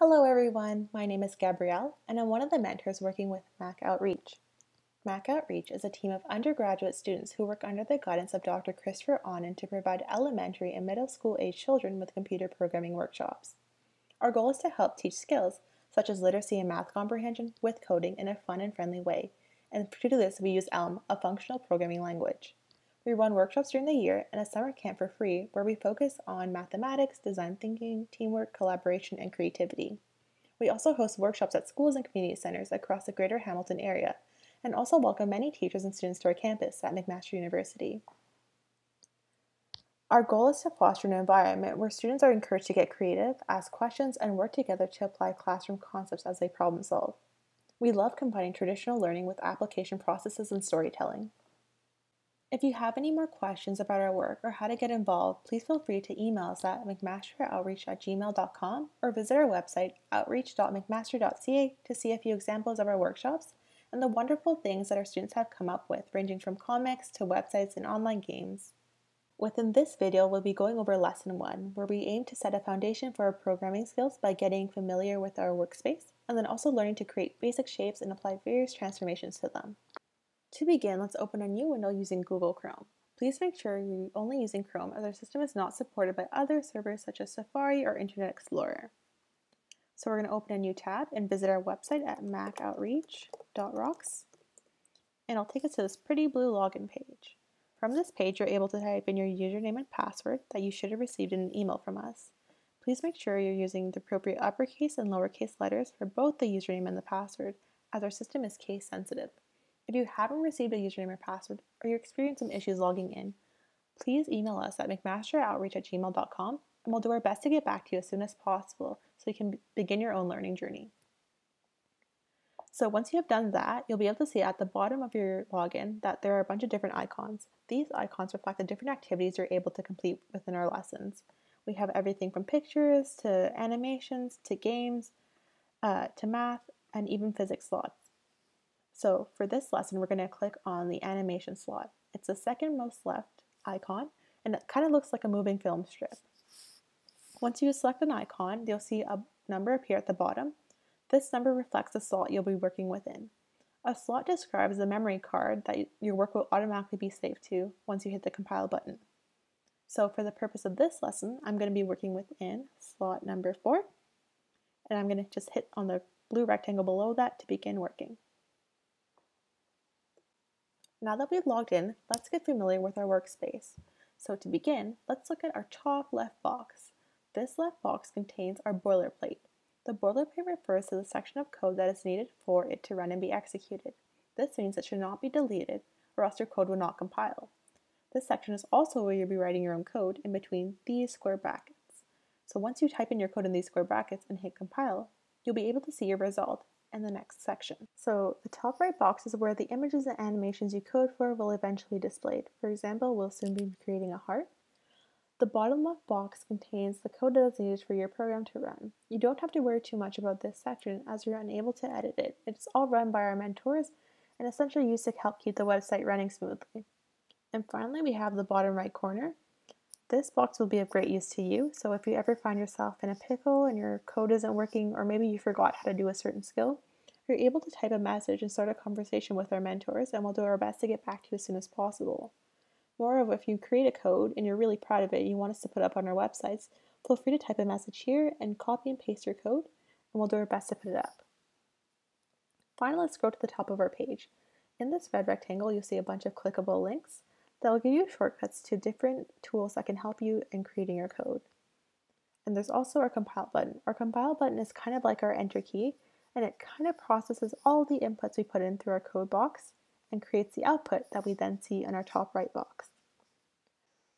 Hello everyone, my name is Gabrielle and I'm one of the mentors working with Mac Outreach. Mac Outreach is a team of undergraduate students who work under the guidance of Dr. Christopher Anand to provide elementary and middle school age children with computer programming workshops. Our goal is to help teach skills such as literacy and math comprehension with coding in a fun and friendly way, and to do this we use Elm, a functional programming language. We run workshops during the year and a summer camp for free where we focus on mathematics, design thinking, teamwork, collaboration, and creativity. We also host workshops at schools and community centers across the greater Hamilton area and also welcome many teachers and students to our campus at McMaster University. Our goal is to foster an environment where students are encouraged to get creative, ask questions, and work together to apply classroom concepts as they problem solve. We love combining traditional learning with application processes and storytelling. If you have any more questions about our work or how to get involved, please feel free to email us at mcmasteroutreach at gmail.com or visit our website outreach.mcmaster.ca to see a few examples of our workshops and the wonderful things that our students have come up with, ranging from comics to websites and online games. Within this video, we'll be going over Lesson 1, where we aim to set a foundation for our programming skills by getting familiar with our workspace, and then also learning to create basic shapes and apply various transformations to them. To begin, let's open a new window using Google Chrome. Please make sure you're only using Chrome as our system is not supported by other servers such as Safari or Internet Explorer. So we're going to open a new tab and visit our website at macoutreach.rocks. And it'll take us to this pretty blue login page. From this page, you're able to type in your username and password that you should have received in an email from us. Please make sure you're using the appropriate uppercase and lowercase letters for both the username and the password, as our system is case sensitive. If you haven't received a username or password, or you experience some issues logging in, please email us at mcmasteroutreach at gmail.com and we'll do our best to get back to you as soon as possible so you can begin your own learning journey. So once you have done that, you'll be able to see at the bottom of your login that there are a bunch of different icons. These icons reflect the different activities you're able to complete within our lessons. We have everything from pictures to animations to games uh, to math and even physics slots. So for this lesson, we're going to click on the animation slot. It's the second most left icon, and it kind of looks like a moving film strip. Once you select an icon, you'll see a number appear at the bottom. This number reflects the slot you'll be working within. A slot describes the memory card that your work will automatically be saved to once you hit the compile button. So for the purpose of this lesson, I'm going to be working within slot number 4, and I'm going to just hit on the blue rectangle below that to begin working. Now that we've logged in, let's get familiar with our workspace. So to begin, let's look at our top left box. This left box contains our boilerplate. The boilerplate refers to the section of code that is needed for it to run and be executed. This means it should not be deleted or else your code will not compile. This section is also where you'll be writing your own code in between these square brackets. So once you type in your code in these square brackets and hit compile, you'll be able to see your result in the next section. So the top right box is where the images and animations you code for will eventually displayed. For example, we'll soon be creating a heart. The bottom left box contains the code that is needed for your program to run. You don't have to worry too much about this section as you're unable to edit it. It's all run by our mentors and essentially used to help keep the website running smoothly. And finally, we have the bottom right corner. This box will be of great use to you, so if you ever find yourself in a pickle and your code isn't working, or maybe you forgot how to do a certain skill, you're able to type a message and start a conversation with our mentors, and we'll do our best to get back to you as soon as possible. Moreover, if you create a code and you're really proud of it and you want us to put it up on our websites, feel free to type a message here and copy and paste your code, and we'll do our best to put it up. Finally, let's go to the top of our page. In this red rectangle, you'll see a bunch of clickable links that will give you shortcuts to different tools that can help you in creating your code. And there's also our compile button. Our compile button is kind of like our enter key, and it kind of processes all the inputs we put in through our code box and creates the output that we then see in our top right box.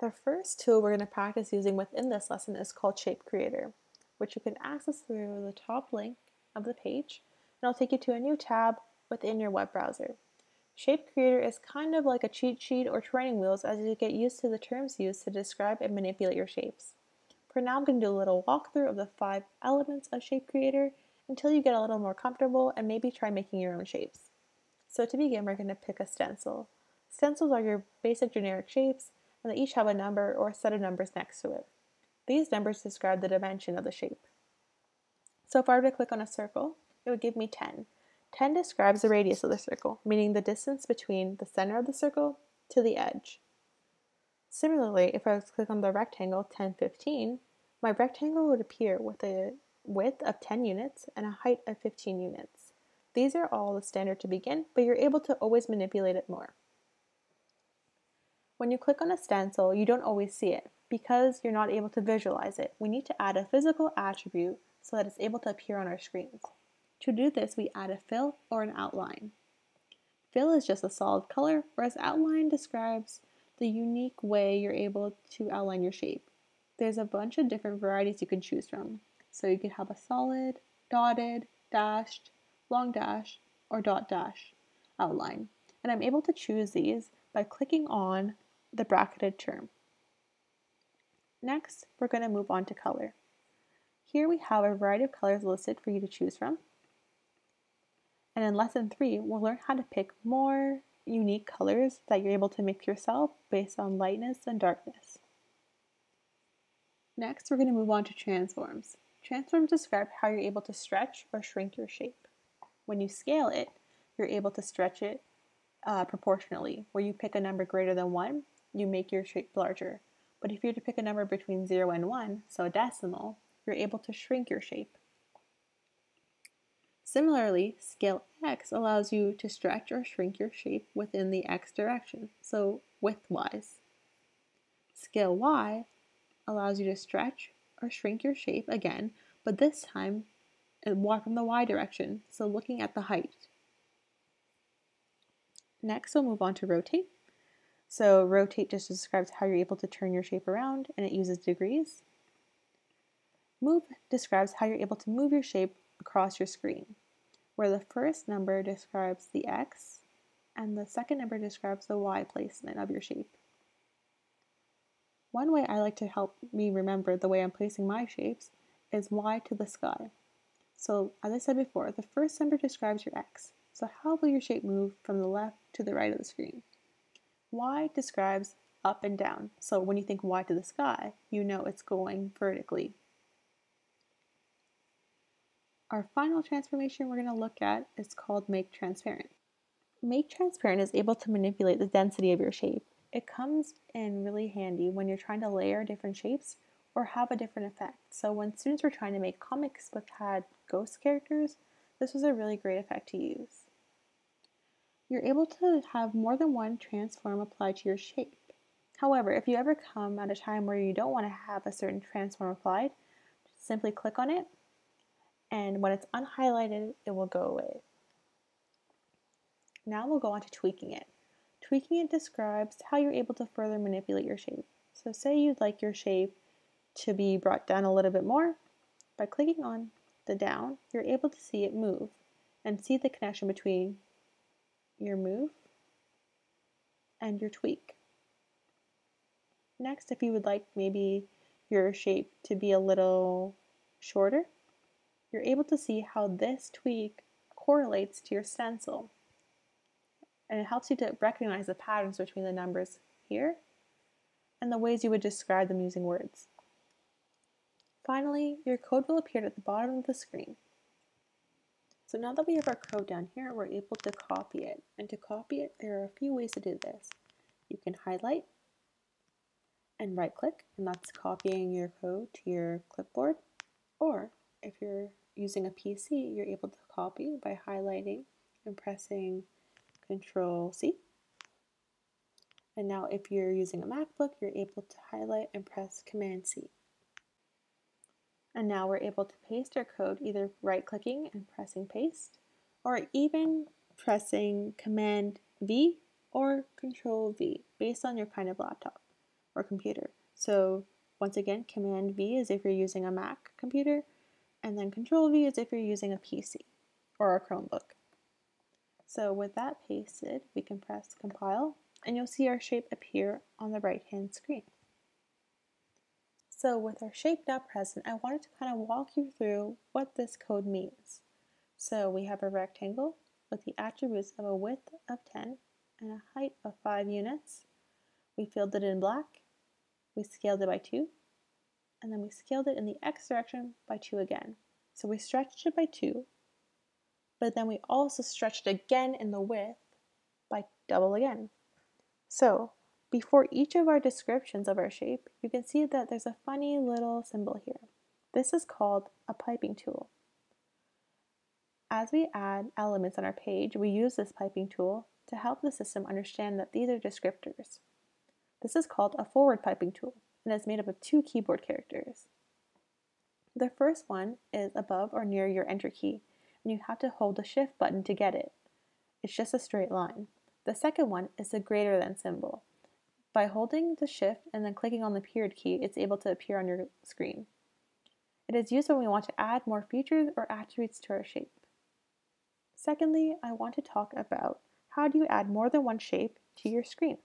The first tool we're going to practice using within this lesson is called Shape Creator, which you can access through the top link of the page, and it'll take you to a new tab within your web browser. Shape Creator is kind of like a cheat sheet or training wheels as you get used to the terms used to describe and manipulate your shapes. For now, I'm going to do a little walkthrough of the five elements of Shape Creator until you get a little more comfortable and maybe try making your own shapes. So to begin, we're going to pick a stencil. Stencils are your basic generic shapes, and they each have a number or a set of numbers next to it. These numbers describe the dimension of the shape. So if I were to click on a circle, it would give me 10. 10 describes the radius of the circle, meaning the distance between the center of the circle to the edge. Similarly, if I click on the rectangle 10, 15, my rectangle would appear with a width of 10 units and a height of 15 units. These are all the standard to begin, but you're able to always manipulate it more. When you click on a stencil, you don't always see it because you're not able to visualize it. We need to add a physical attribute so that it's able to appear on our screens. To do this, we add a fill or an outline. Fill is just a solid color, whereas outline describes the unique way you're able to outline your shape. There's a bunch of different varieties you can choose from. So you could have a solid, dotted, dashed, long dash, or dot dash outline. And I'm able to choose these by clicking on the bracketed term. Next, we're going to move on to color. Here we have a variety of colors listed for you to choose from. And in lesson three, we'll learn how to pick more unique colors that you're able to mix yourself based on lightness and darkness. Next, we're going to move on to transforms. Transforms describe how you're able to stretch or shrink your shape. When you scale it, you're able to stretch it uh, proportionally. Where you pick a number greater than 1, you make your shape larger. But if you were to pick a number between 0 and 1, so a decimal, you're able to shrink your shape. Similarly, scale x allows you to stretch or shrink your shape within the x direction, so widthwise. Scale y allows you to stretch or shrink your shape again, but this time walk from the y direction, so looking at the height. Next, we'll move on to rotate. So rotate just describes how you're able to turn your shape around, and it uses degrees. Move describes how you're able to move your shape across your screen, where the first number describes the x and the second number describes the y placement of your shape. One way I like to help me remember the way I'm placing my shapes is y to the sky. So as I said before, the first number describes your x. So how will your shape move from the left to the right of the screen? Y describes up and down. So when you think Y to the sky, you know it's going vertically our final transformation we're going to look at is called Make Transparent. Make Transparent is able to manipulate the density of your shape. It comes in really handy when you're trying to layer different shapes or have a different effect. So when students were trying to make comics but had ghost characters, this was a really great effect to use. You're able to have more than one transform applied to your shape. However, if you ever come at a time where you don't want to have a certain transform applied, simply click on it and when it's unhighlighted, it will go away. Now we'll go on to tweaking it. Tweaking it describes how you're able to further manipulate your shape. So say you'd like your shape to be brought down a little bit more. By clicking on the down, you're able to see it move and see the connection between your move and your tweak. Next, if you would like maybe your shape to be a little shorter, you're able to see how this tweak correlates to your stencil. And it helps you to recognize the patterns between the numbers here and the ways you would describe them using words. Finally, your code will appear at the bottom of the screen. So now that we have our code down here, we're able to copy it. And to copy it, there are a few ways to do this. You can highlight and right click, and that's copying your code to your clipboard. Or if you're using a PC, you're able to copy by highlighting and pressing Control C. And now if you're using a MacBook, you're able to highlight and press Command C. And now we're able to paste our code either right clicking and pressing paste or even pressing Command V or Control V based on your kind of laptop or computer. So once again, Command V is if you're using a Mac computer and then Control V is if you're using a PC or a Chromebook. So with that pasted, we can press compile and you'll see our shape appear on the right hand screen. So with our shape now present, I wanted to kind of walk you through what this code means. So we have a rectangle with the attributes of a width of 10 and a height of 5 units. We filled it in black, we scaled it by 2, and then we scaled it in the x direction by 2 again. So we stretched it by 2, but then we also stretched again in the width by double again. So before each of our descriptions of our shape, you can see that there's a funny little symbol here. This is called a piping tool. As we add elements on our page, we use this piping tool to help the system understand that these are descriptors. This is called a forward piping tool and is made up of two keyboard characters. The first one is above or near your enter key, and you have to hold the shift button to get it. It's just a straight line. The second one is the greater than symbol. By holding the shift and then clicking on the period key, it's able to appear on your screen. It is used when we want to add more features or attributes to our shape. Secondly, I want to talk about how do you add more than one shape to your screen.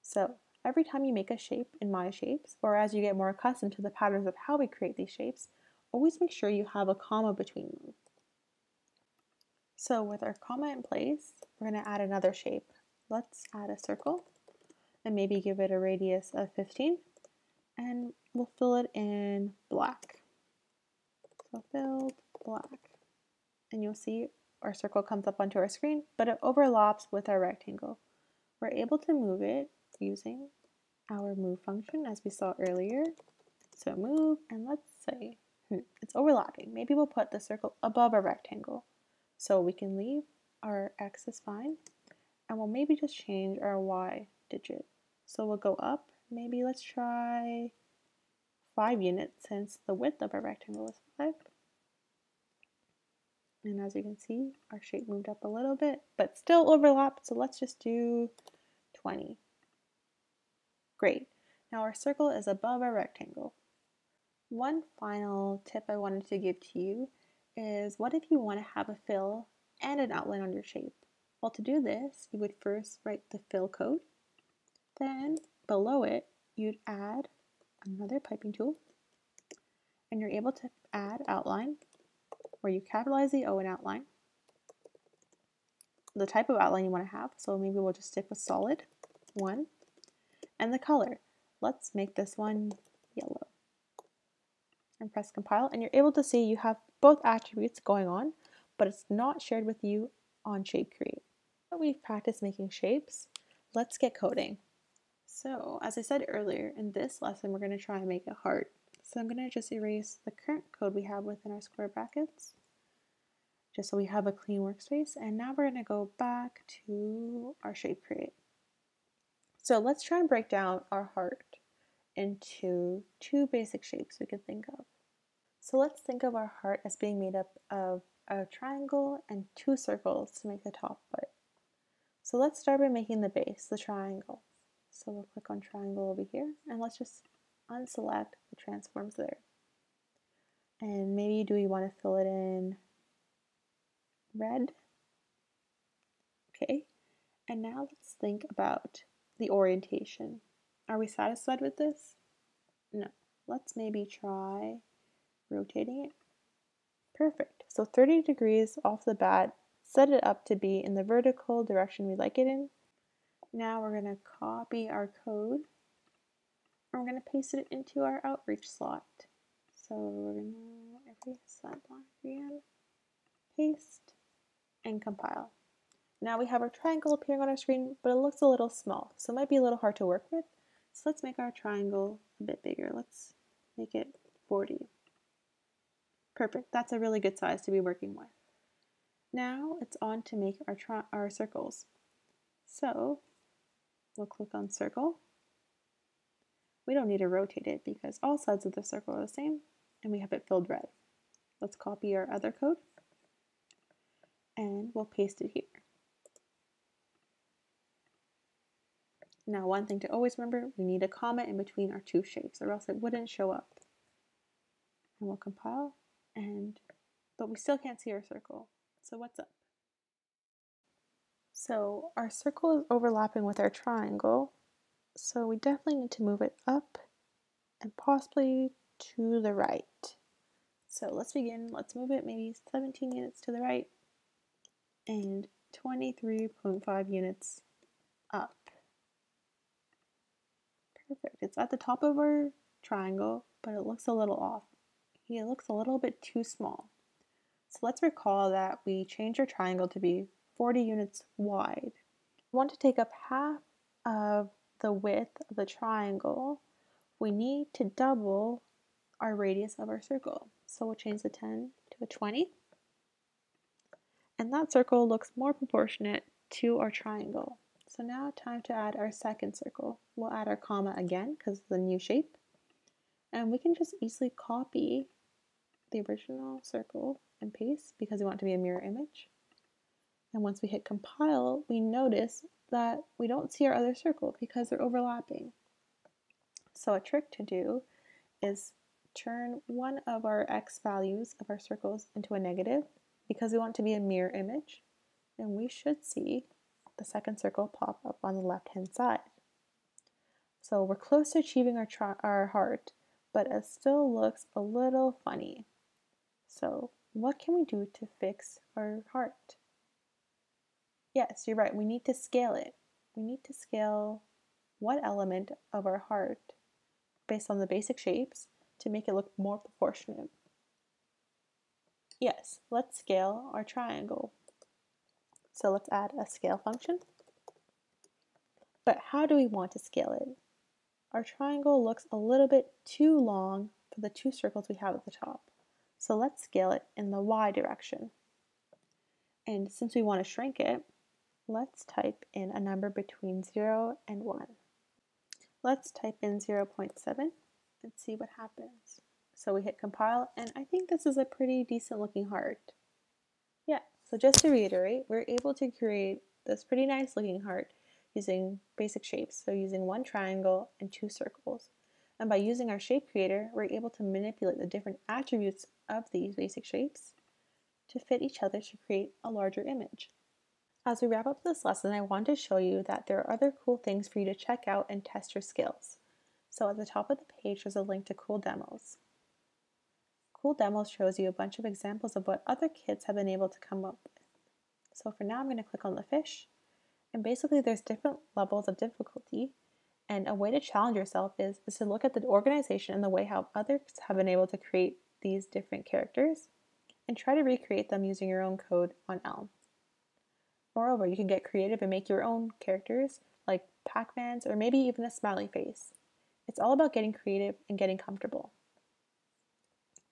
So every time you make a shape in My Shapes, or as you get more accustomed to the patterns of how we create these shapes, always make sure you have a comma between them. So with our comma in place, we're going to add another shape. Let's add a circle and maybe give it a radius of 15 and we'll fill it in black. So filled black. And you'll see our circle comes up onto our screen, but it overlaps with our rectangle. We're able to move it using our move function as we saw earlier. So move, and let's say hmm, it's overlapping. Maybe we'll put the circle above our rectangle. So we can leave our x is fine, and we'll maybe just change our y digit. So we'll go up, maybe let's try 5 units since the width of our rectangle is 5. And as you can see, our shape moved up a little bit, but still overlapped, so let's just do 20. Great. Now our circle is above our rectangle. One final tip I wanted to give to you is what if you want to have a fill and an outline on your shape? Well, to do this, you would first write the fill code. Then below it, you'd add another piping tool. And you're able to add outline where you capitalize the O in outline, the type of outline you want to have, so maybe we'll just stick with solid, one, and the color. Let's make this one yellow. And press compile, and you're able to see you have both attributes going on, but it's not shared with you on Shape Create. But We've practiced making shapes, let's get coding. So, as I said earlier, in this lesson we're going to try and make a heart. So I'm going to just erase the current code we have within our square brackets, just so we have a clean workspace. And now we're going to go back to our shape create. So let's try and break down our heart into two basic shapes we could think of. So let's think of our heart as being made up of a triangle and two circles to make the top foot. So let's start by making the base, the triangle. So we'll click on triangle over here and let's just unselect the transforms there. And maybe do we want to fill it in red? Okay, and now let's think about the orientation. Are we satisfied with this? No. Let's maybe try rotating it. Perfect. So 30 degrees off the bat, set it up to be in the vertical direction we like it in. Now we're going to copy our code and we're going to paste it into our outreach slot. So we're going to erase that block again, paste, and compile. Now we have our triangle appearing on our screen, but it looks a little small, so it might be a little hard to work with. So let's make our triangle a bit bigger. Let's make it 40. Perfect, that's a really good size to be working with. Now it's on to make our, our circles. So we'll click on circle we don't need to rotate it because all sides of the circle are the same and we have it filled red. Let's copy our other code and we'll paste it here. Now one thing to always remember, we need a comma in between our two shapes or else it wouldn't show up. And we'll compile and, but we still can't see our circle. So what's up? So our circle is overlapping with our triangle so we definitely need to move it up and possibly to the right. So let's begin. Let's move it maybe 17 units to the right and 23.5 units up. Perfect. It's at the top of our triangle, but it looks a little off it looks a little bit too small. So let's recall that we changed our triangle to be 40 units wide. We want to take up half of the width of the triangle. We need to double our radius of our circle. So we'll change the 10 to a 20. And that circle looks more proportionate to our triangle. So now time to add our second circle. We'll add our comma again because it's a new shape. And we can just easily copy the original circle and paste because we want to be a mirror image. And once we hit compile, we notice that we don't see our other circle because they're overlapping. So a trick to do is turn one of our x values of our circles into a negative because we want to be a mirror image. And we should see the second circle pop up on the left hand side. So we're close to achieving our, our heart, but it still looks a little funny. So what can we do to fix our heart? Yes, you're right. We need to scale it. We need to scale what element of our heart based on the basic shapes to make it look more proportionate. Yes, let's scale our triangle. So let's add a scale function. But how do we want to scale it? Our triangle looks a little bit too long for the two circles we have at the top. So let's scale it in the y direction. And since we want to shrink it, let's type in a number between 0 and 1. Let's type in 0 0.7 and see what happens. So we hit compile, and I think this is a pretty decent looking heart. Yeah, so just to reiterate, we're able to create this pretty nice looking heart using basic shapes, so using one triangle and two circles. And by using our shape creator, we're able to manipulate the different attributes of these basic shapes to fit each other to create a larger image. As we wrap up this lesson, I want to show you that there are other cool things for you to check out and test your skills. So at the top of the page, there's a link to Cool Demos. Cool Demos shows you a bunch of examples of what other kids have been able to come up with. So for now, I'm going to click on the fish, and basically there's different levels of difficulty and a way to challenge yourself is, is to look at the organization and the way how others have been able to create these different characters and try to recreate them using your own code on Elm. Moreover, you can get creative and make your own characters like Pac-Mans or maybe even a smiley face. It's all about getting creative and getting comfortable.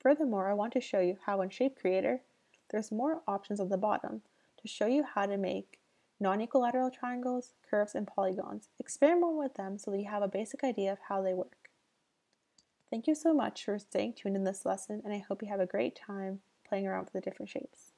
Furthermore, I want to show you how in Shape Creator, there's more options at the bottom to show you how to make non-equilateral triangles, curves, and polygons. Experiment with them so that you have a basic idea of how they work. Thank you so much for staying tuned in this lesson, and I hope you have a great time playing around with the different shapes.